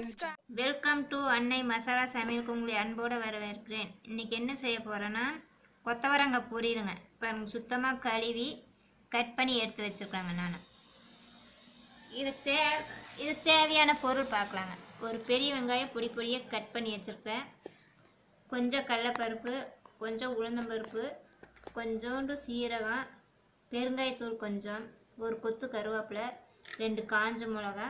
Welcome to அன்னை மசாலா சமையலுக்கு உங்களை அன்போடு வரவேற்கிறேன். இன்னைக்கு என்ன செய்ய போகிறேன்னா கொத்தவரங்காய் பொரியுங்க இப்போ சுத்தமாக கழுவி கட் பண்ணி எடுத்து வச்சுருக்காங்க நான். இது தே இது தேவையான பொருள் பார்க்கலாங்க ஒரு பெரிய வெங்காயம் பொடி பொடியாக கட் பண்ணி வச்சுருக்கேன். கொஞ்சம் கடலப்பருப்பு கொஞ்சம் உளுந்தம்பருப்பு கொஞ்சோண்டு சீரகம் பெருங்காயத்தூள் கொஞ்சம் ஒரு கொத்து கருவேப்பிலை ரெண்டு காஞ்ச மிளகா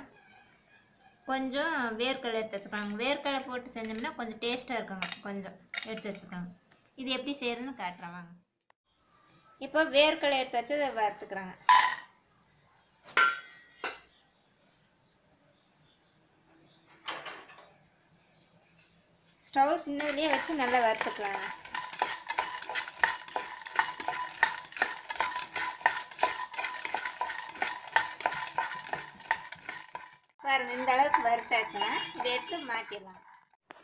கொஞ்சம் வேர்க்கடலை எடுத்து வச்சுக்கோங்க. வேர்க்கடலை போட்டு செஞ்சோம்னா கொஞ்சம் டேஸ்ட்டாக இருக்குங்க. கொஞ்சம் எடுத்து வச்சுக்கோங்க. இது எப்படி செய்யறதுன்னு காட்டுறேன் வாங்க. இப்போ வேர்க்கடலை எடுத்து வச்சு அதை வறுத்துக்கிறாங்க. ஸ்டவ் சின்னதுலேயே வச்சு நல்லா வறுத்துக்கலாங்க. பாருங்க இந்த அளவுக்கு வறுத்தாச்சுன்னா இதை எடுத்து மாற்றிடலாம்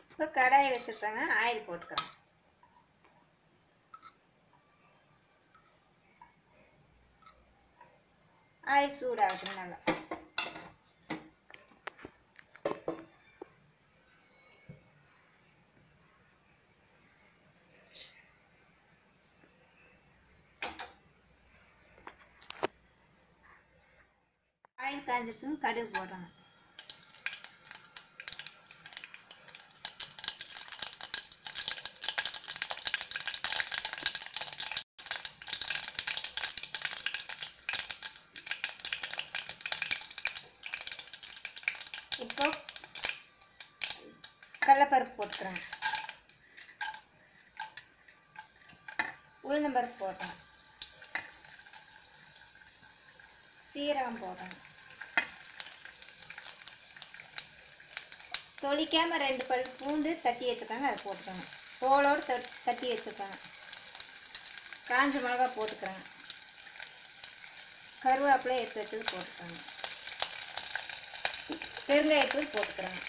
இப்போ கடாயை வச்சுருக்காங்க ஆயில் போட்டுக்கலாம் ஆயில் சூடாகுது நல்லா. ஆயில் காஞ்சிருச்சுன்னு கடுகு போடுறாங்க இப்போ கடலப்பருப்பு போட்டுக்கிறேன். உளுந்தம்பருப்பு போட்டேன். சீரகம் போட்டேன். தொளிக்காமல் ரெண்டு பல் பூண்டு தட்டி வச்சுருக்காங்க அதை போட்டுக்கோங்க. தோலோடு தட் தட்டி வச்சுருக்காங்க காஞ்ச மிளகா போட்டுக்கிறாங்க கருவேப்பிலை எடுத்து வச்சது போட்டுக்கோங்க. பெருங்காயத்தூள் போட்டுக்கிறாங்க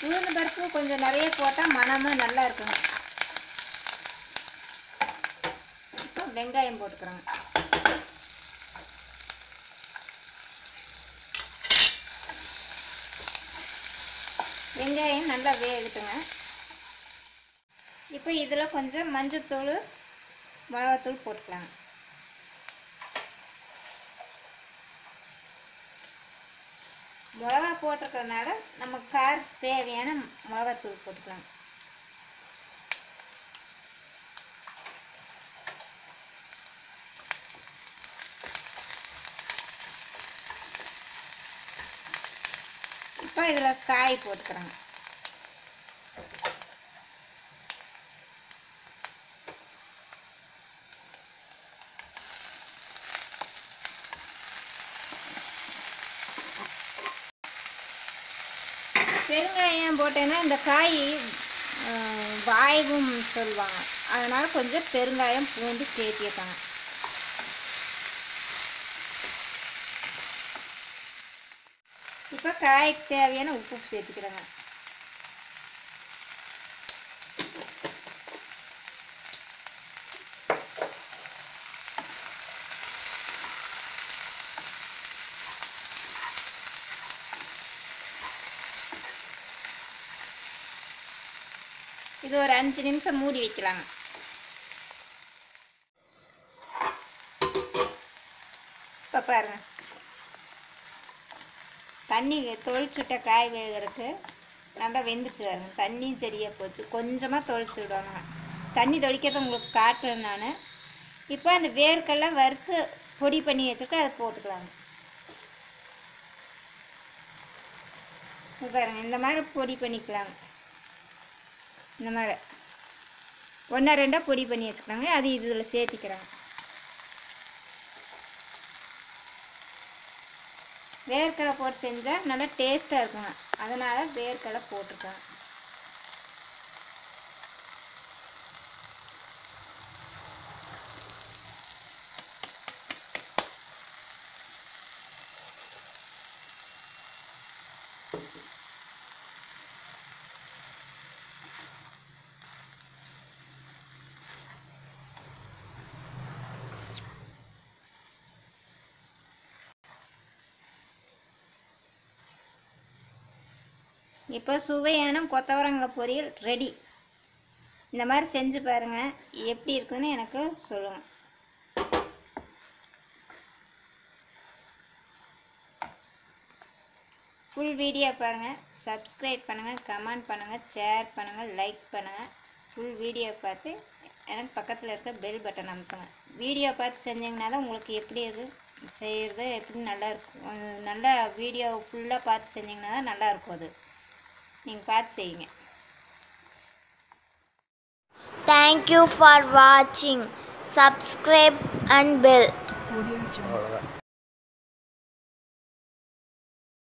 உளுந்து பருப்பு கொஞ்சம் நிறைய போட்டால் மனமும் நல்லா இருக்குங்க இப்போ வெங்காயம் போட்டுக்கிறோங்க. வெங்காயம் நல்லா வேகட்டுங்க. இப்போ இதில் கொஞ்சம் மஞ்சள் தூள் மிளகாத்தூள் போட்டுக்கலாம் மிளகா போட்டிருக்கறனால நம்ம கார் தேவையான மிளகாத்தூள் போட்டுக்கலாம். இப்போ இதில் காய் போட்டுக்கிறேங்க. பெருங்காயம் போட்டேன்னா இந்த காய் வாய்வும் சொல்லுவாங்க. அதனால் கொஞ்சம் பெருங்காயம் பூண்டு சேர்த்திருக்காங்க. இப்போ காய்க்கு தேவையான உப்பு சேர்த்துக்கிறேங்க. இது ஒரு அஞ்சு நிமிஷம் மூடி வைக்கலாங்க. இப்போ பாருங்க. தண்ணி தொழிச்சுட்ட காய் வேகிறதுக்கு நல்லா வெந்துச்சு வருங்க தண்ணியும் சரியாக போச்சு. கொஞ்சமாக தொழிச்சு விடணுங்க தண்ணி தொளிக்கிறத உங்களுக்கு காட்டுறேன் நான். இப்போ அந்த வேர்க்கெல்லாம் வறுத்து பொடி பண்ணி வச்சுட்டு அதை போட்டுக்கலாங்க. பாருங்க. இந்த மாதிரி பொடி பண்ணிக்கலாங்க. இந்த மாதிரி. ஒன்றா ரெண்டாக பொடி பண்ணி வச்சுக்கிறாங்க. அது இதில் சேர்த்திக்கிறாங்க. வேர்க்கடலை போட்டு செஞ்சால் நல்லா டேஸ்ட்டாக இருக்குங்க. அதனால் வேர்க்கடலை போட்டிருக்காங்க. இப்போ சுவையான கொத்தவரங்காய் பொரியல் ரெடி இந்த மாதிரி செஞ்சு பாருங்கள் எப்படி இருக்குன்னு எனக்கு சொல்லுங்கள் ஃபுல் வீடியோ பாருங்கள் சப்ஸ்கிரைப் பண்ணுங்கள் கமெண்ட் பண்ணுங்கள் ஷேர் பண்ணுங்கள் லைக் பண்ணுங்கள் ஃபுல் வீடியோ பார்த்து எனக்கு பக்கத்தில் இருக்க பெல் பட்டன் அமுத்துங்க. வீடியோ பார்த்து செஞ்சிங்கனால உங்களுக்கு எப்படி இது செய்கிறது எப்படி நல்லா இருக்கும் நல்லா வீடியோ ஃபுல்லாக பார்த்து செஞ்சிங்கன்னா தான் நல்லாயிருக்கும் அது. it. Thank you for watching. Subscribe and bell.